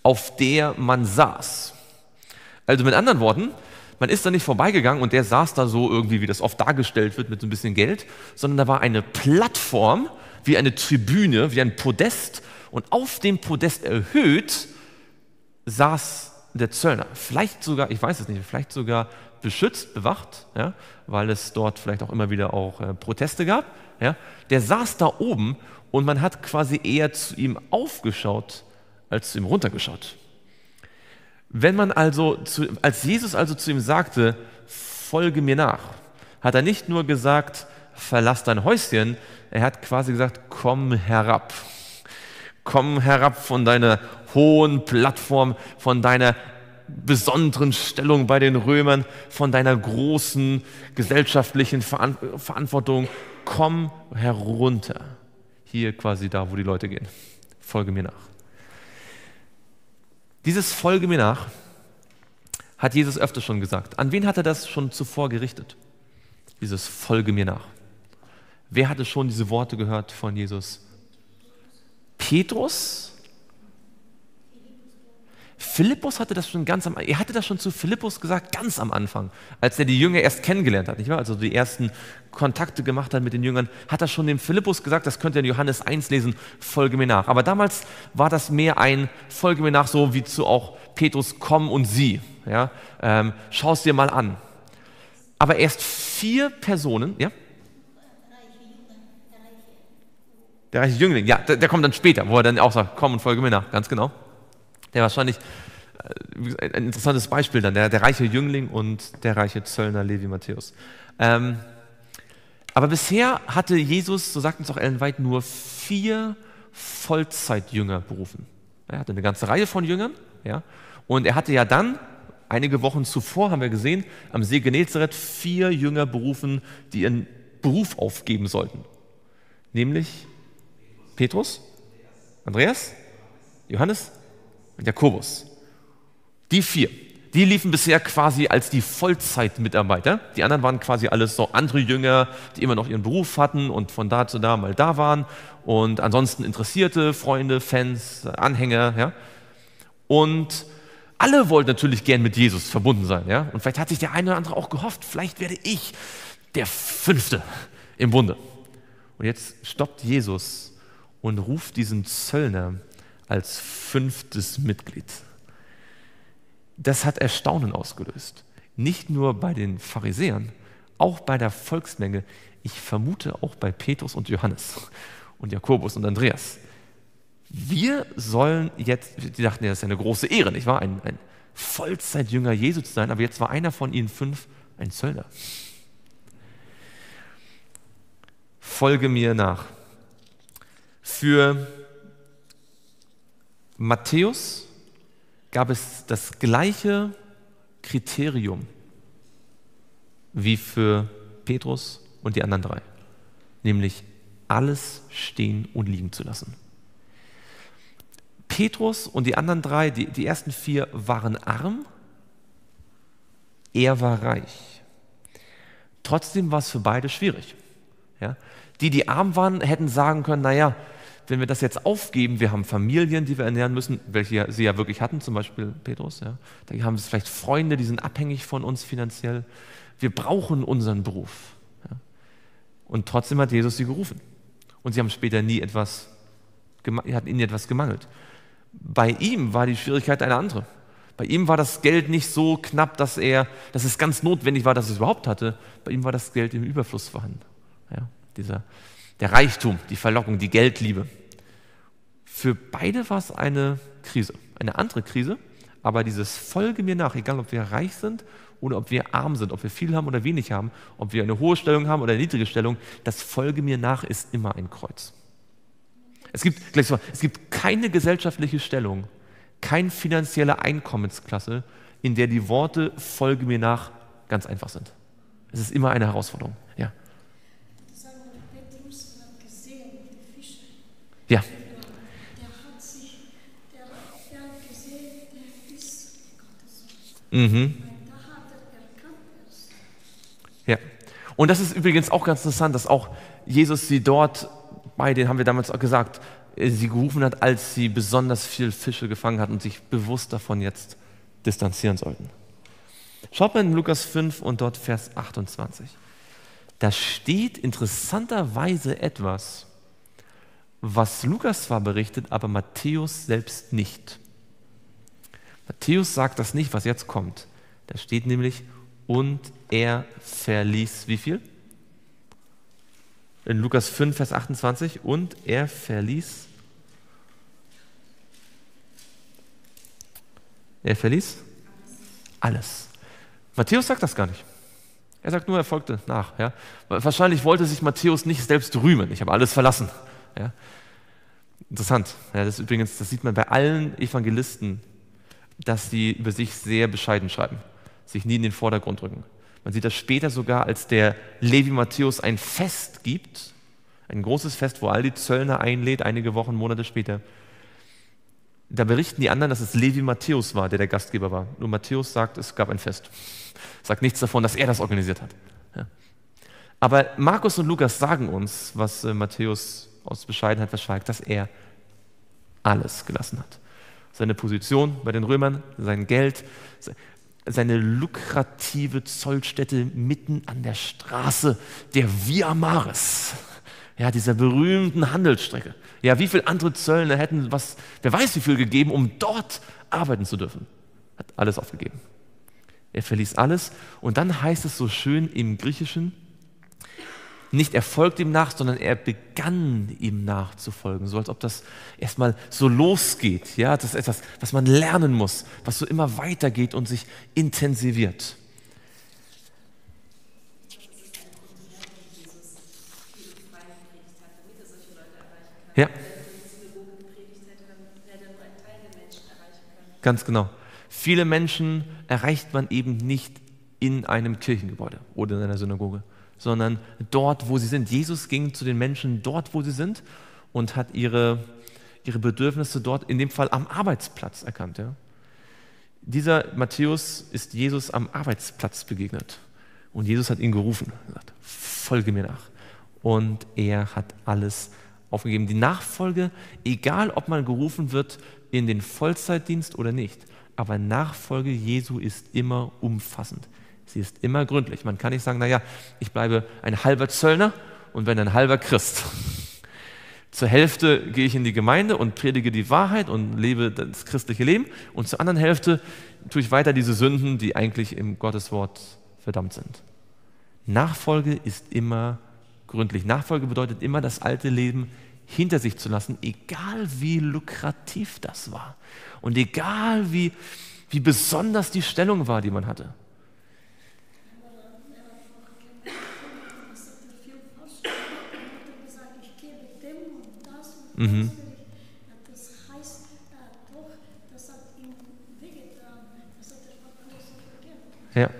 auf der man saß. Also mit anderen Worten, man ist da nicht vorbeigegangen und der saß da so irgendwie, wie das oft dargestellt wird, mit so ein bisschen Geld, sondern da war eine Plattform, wie eine Tribüne, wie ein Podest und auf dem Podest erhöht saß der Zöllner. Vielleicht sogar, ich weiß es nicht, vielleicht sogar beschützt, bewacht, ja, weil es dort vielleicht auch immer wieder auch äh, Proteste gab. Ja. Der saß da oben und man hat quasi eher zu ihm aufgeschaut, als zu ihm runtergeschaut. Wenn man also, zu, als Jesus also zu ihm sagte, folge mir nach, hat er nicht nur gesagt, verlass dein Häuschen, er hat quasi gesagt, komm herab. Komm herab von deiner hohen Plattform, von deiner besonderen Stellung bei den Römern, von deiner großen gesellschaftlichen Verantwortung. Komm herunter. Hier quasi da, wo die Leute gehen. Folge mir nach. Dieses Folge mir nach hat Jesus öfter schon gesagt. An wen hat er das schon zuvor gerichtet? Dieses Folge mir nach. Wer hatte schon diese Worte gehört von Jesus? Petrus Philippus hatte das schon ganz am er hatte das schon zu Philippus gesagt, ganz am Anfang, als er die Jünger erst kennengelernt hat, nicht wahr? Also die ersten Kontakte gemacht hat mit den Jüngern, hat er schon dem Philippus gesagt, das könnt ihr in Johannes 1 lesen, folge mir nach. Aber damals war das mehr ein folge mir nach, so wie zu auch Petrus, komm und sieh. Ja? Ähm, Schau es dir mal an. Aber erst vier Personen, ja? Der reiche Jüngling, ja, der, der kommt dann später, wo er dann auch sagt, komm und folge mir nach, ganz genau. Der wahrscheinlich äh, ein interessantes Beispiel dann, der, der reiche Jüngling und der reiche Zöllner Levi Matthäus. Ähm, aber bisher hatte Jesus, so sagt uns auch Ellen White, nur vier Vollzeitjünger berufen. Er hatte eine ganze Reihe von Jüngern, ja, und er hatte ja dann, einige Wochen zuvor haben wir gesehen, am See Genezareth vier Jünger berufen, die ihren Beruf aufgeben sollten. Nämlich Petrus, Andreas, Johannes und Jakobus. Die vier, die liefen bisher quasi als die Vollzeitmitarbeiter. Die anderen waren quasi alles so andere Jünger, die immer noch ihren Beruf hatten und von da zu da mal da waren. Und ansonsten Interessierte, Freunde, Fans, Anhänger. Ja? Und alle wollten natürlich gern mit Jesus verbunden sein. Ja? Und vielleicht hat sich der eine oder andere auch gehofft, vielleicht werde ich der Fünfte im Bunde. Und jetzt stoppt Jesus und ruft diesen Zöllner als fünftes Mitglied. Das hat Erstaunen ausgelöst. Nicht nur bei den Pharisäern, auch bei der Volksmenge. Ich vermute auch bei Petrus und Johannes und Jakobus und Andreas. Wir sollen jetzt, die dachten ja, das ist eine große Ehre, nicht wahr? Ein, ein Vollzeitjünger Jesu zu sein, aber jetzt war einer von ihnen fünf ein Zöllner. Folge mir nach. Für Matthäus gab es das gleiche Kriterium wie für Petrus und die anderen drei, nämlich alles stehen und liegen zu lassen. Petrus und die anderen drei, die, die ersten vier, waren arm, er war reich. Trotzdem war es für beide schwierig. Ja? Die, die arm waren, hätten sagen können, naja, wenn wir das jetzt aufgeben, wir haben Familien, die wir ernähren müssen, welche sie ja wirklich hatten, zum Beispiel Petrus, ja, da haben sie vielleicht Freunde, die sind abhängig von uns finanziell. Wir brauchen unseren Beruf. Ja. Und trotzdem hat Jesus sie gerufen. Und sie haben später nie etwas, hat ihnen etwas gemangelt. Bei ihm war die Schwierigkeit eine andere. Bei ihm war das Geld nicht so knapp, dass er, dass es ganz notwendig war, dass er es überhaupt hatte. Bei ihm war das Geld im Überfluss vorhanden. Ja, dieser, der Reichtum, die Verlockung, die Geldliebe. Für beide war es eine Krise, eine andere Krise, aber dieses Folge mir nach, egal ob wir reich sind oder ob wir arm sind, ob wir viel haben oder wenig haben, ob wir eine hohe Stellung haben oder eine niedrige Stellung, das Folge mir nach ist immer ein Kreuz. Es gibt, es gibt keine gesellschaftliche Stellung, keine finanzielle Einkommensklasse, in der die Worte Folge mir nach ganz einfach sind. Es ist immer eine Herausforderung. Ja. Ja. Mhm. Ja. Und das ist übrigens auch ganz interessant, dass auch Jesus sie dort, bei denen haben wir damals auch gesagt, äh, sie gerufen hat, als sie besonders viel Fische gefangen hat und sich bewusst davon jetzt distanzieren sollten. Schaut mal in Lukas 5 und dort Vers 28. Da steht interessanterweise etwas, was Lukas zwar berichtet, aber Matthäus selbst nicht. Matthäus sagt das nicht, was jetzt kommt. Da steht nämlich, und er verließ wie viel? In Lukas 5, Vers 28, und er verließ. Er verließ alles. Matthäus sagt das gar nicht. Er sagt nur, er folgte nach. Ja? Wahrscheinlich wollte sich Matthäus nicht selbst rühmen. Ich habe alles verlassen. Ja? Interessant. Ja, das, übrigens, das sieht man bei allen Evangelisten, dass sie über sich sehr bescheiden schreiben, sich nie in den Vordergrund rücken. Man sieht das später sogar, als der Levi Matthäus ein Fest gibt, ein großes Fest, wo all die Zöllner einlädt, einige Wochen, Monate später. Da berichten die anderen, dass es Levi Matthäus war, der der Gastgeber war. Nur Matthäus sagt, es gab ein Fest. Sagt nichts davon, dass er das organisiert hat. Ja. Aber Markus und Lukas sagen uns, was äh, Matthäus aus Bescheidenheit verschweigt, dass er alles gelassen hat seine Position bei den Römern, sein Geld, seine lukrative Zollstätte mitten an der Straße der Via Maris, ja, dieser berühmten Handelsstrecke. Ja, wie viele andere Zöllner hätten was, wer weiß wie viel gegeben, um dort arbeiten zu dürfen? Hat alles aufgegeben. Er verließ alles und dann heißt es so schön im Griechischen, nicht er folgt ihm nach, sondern er begann ihm nachzufolgen. So als ob das erstmal so losgeht. Ja, das ist etwas, was man lernen muss, was so immer weitergeht und sich intensiviert. Ja. Ganz genau. Viele Menschen erreicht man eben nicht in einem Kirchengebäude oder in einer Synagoge sondern dort, wo sie sind. Jesus ging zu den Menschen dort, wo sie sind und hat ihre, ihre Bedürfnisse dort, in dem Fall am Arbeitsplatz erkannt. Ja. Dieser Matthäus ist Jesus am Arbeitsplatz begegnet und Jesus hat ihn gerufen, gesagt, folge mir nach. Und er hat alles aufgegeben. Die Nachfolge, egal ob man gerufen wird in den Vollzeitdienst oder nicht, aber Nachfolge Jesu ist immer umfassend. Sie ist immer gründlich. Man kann nicht sagen, naja, ich bleibe ein halber Zöllner und wenn ein halber Christ. Zur Hälfte gehe ich in die Gemeinde und predige die Wahrheit und lebe das christliche Leben und zur anderen Hälfte tue ich weiter diese Sünden, die eigentlich im Gotteswort verdammt sind. Nachfolge ist immer gründlich. Nachfolge bedeutet immer, das alte Leben hinter sich zu lassen, egal wie lukrativ das war und egal wie, wie besonders die Stellung war, die man hatte. Mhm. Das heißt doch, das hat ihm wehgetan, das hat er alles vergessen. Ja.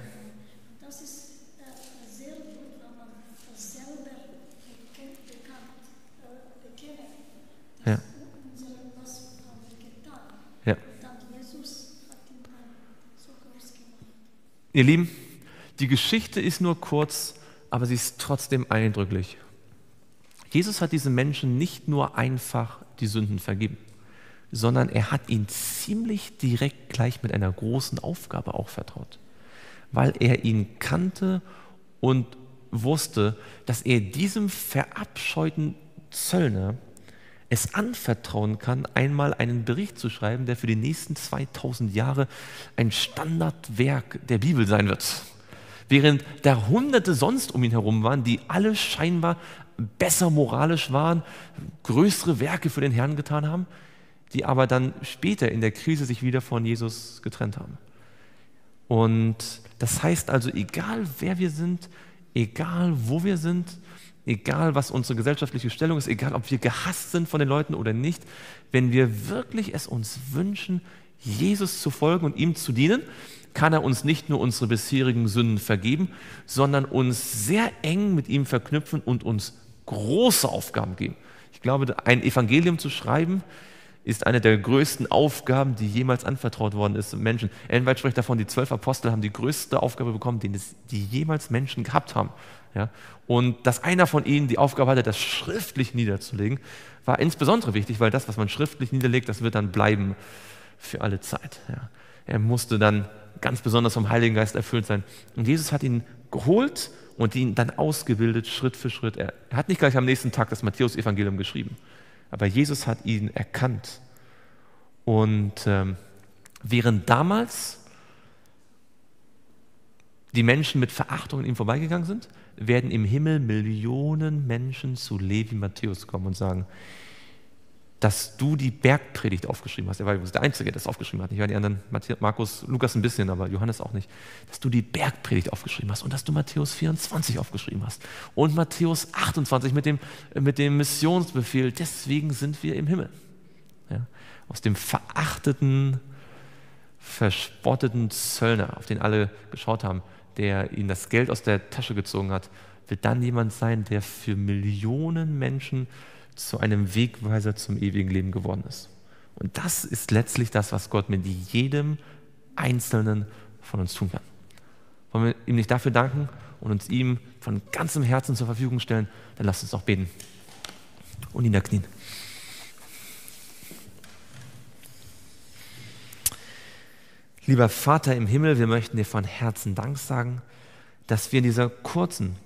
Das ist äh, sehr gut, wenn man das selber bekannt, äh, bekennt. Ja. Was getan? Ja. Dann Jesus hat ihn dann so groß gemacht. Ihr Lieben, die Geschichte ist nur kurz, aber sie ist trotzdem eindrücklich. Jesus hat diesen Menschen nicht nur einfach die Sünden vergeben, sondern er hat ihn ziemlich direkt gleich mit einer großen Aufgabe auch vertraut, weil er ihn kannte und wusste, dass er diesem verabscheuten Zöllner es anvertrauen kann, einmal einen Bericht zu schreiben, der für die nächsten 2000 Jahre ein Standardwerk der Bibel sein wird. Während da Hunderte sonst um ihn herum waren, die alle scheinbar besser moralisch waren, größere Werke für den Herrn getan haben, die aber dann später in der Krise sich wieder von Jesus getrennt haben. Und das heißt also, egal wer wir sind, egal wo wir sind, egal was unsere gesellschaftliche Stellung ist, egal ob wir gehasst sind von den Leuten oder nicht, wenn wir wirklich es uns wünschen, Jesus zu folgen und ihm zu dienen, kann er uns nicht nur unsere bisherigen Sünden vergeben, sondern uns sehr eng mit ihm verknüpfen und uns große Aufgaben geben. Ich glaube, ein Evangelium zu schreiben ist eine der größten Aufgaben, die jemals anvertraut worden ist Menschen. Ellen White spricht davon, die zwölf Apostel haben die größte Aufgabe bekommen, die, die jemals Menschen gehabt haben. Ja? Und dass einer von ihnen die Aufgabe hatte, das schriftlich niederzulegen, war insbesondere wichtig, weil das, was man schriftlich niederlegt, das wird dann bleiben für alle Zeit. Ja? Er musste dann ganz besonders vom Heiligen Geist erfüllt sein. Und Jesus hat ihn geholt und ihn dann ausgebildet, Schritt für Schritt. Er, hat nicht gleich am nächsten Tag das Matthäus-Evangelium geschrieben. Aber Jesus hat ihn erkannt. Und ähm, während damals die Menschen mit Verachtung an ihm vorbeigegangen sind, werden im Himmel Millionen Menschen zu Levi Matthäus kommen und sagen, dass du die Bergpredigt aufgeschrieben hast. Er war der Einzige, der das aufgeschrieben hat. Nicht die anderen, Markus, Lukas ein bisschen, aber Johannes auch nicht. Dass du die Bergpredigt aufgeschrieben hast und dass du Matthäus 24 aufgeschrieben hast. Und Matthäus 28 mit dem, mit dem Missionsbefehl. Deswegen sind wir im Himmel. Ja? Aus dem verachteten, verspotteten Zöllner, auf den alle geschaut haben, der ihnen das Geld aus der Tasche gezogen hat, wird dann jemand sein, der für Millionen Menschen zu einem Wegweiser zum ewigen Leben geworden ist. Und das ist letztlich das, was Gott mit jedem Einzelnen von uns tun kann. Wollen wir ihm nicht dafür danken und uns ihm von ganzem Herzen zur Verfügung stellen, dann lasst uns auch beten und ihn da knien. Lieber Vater im Himmel, wir möchten dir von Herzen Dank sagen, dass wir in dieser kurzen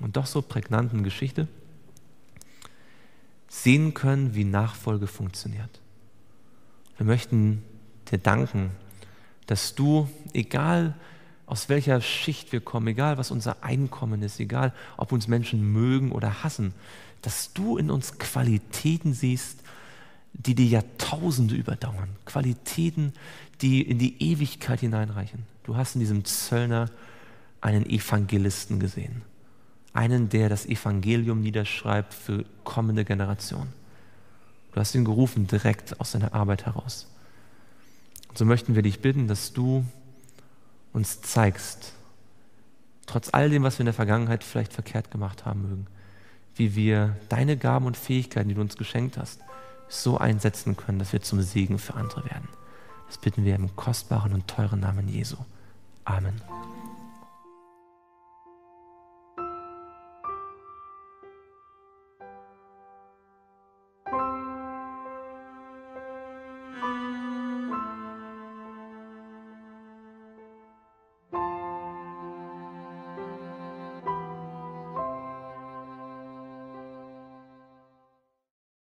und doch so prägnanten Geschichte sehen können, wie Nachfolge funktioniert. Wir möchten dir danken, dass du, egal aus welcher Schicht wir kommen, egal was unser Einkommen ist, egal ob uns Menschen mögen oder hassen, dass du in uns Qualitäten siehst, die die Jahrtausende überdauern. Qualitäten, die in die Ewigkeit hineinreichen. Du hast in diesem Zöllner einen Evangelisten gesehen einen, der das Evangelium niederschreibt für kommende Generationen. Du hast ihn gerufen direkt aus seiner Arbeit heraus. Und so möchten wir dich bitten, dass du uns zeigst, trotz all dem, was wir in der Vergangenheit vielleicht verkehrt gemacht haben mögen, wie wir deine Gaben und Fähigkeiten, die du uns geschenkt hast, so einsetzen können, dass wir zum Segen für andere werden. Das bitten wir im kostbaren und teuren Namen Jesu. Amen.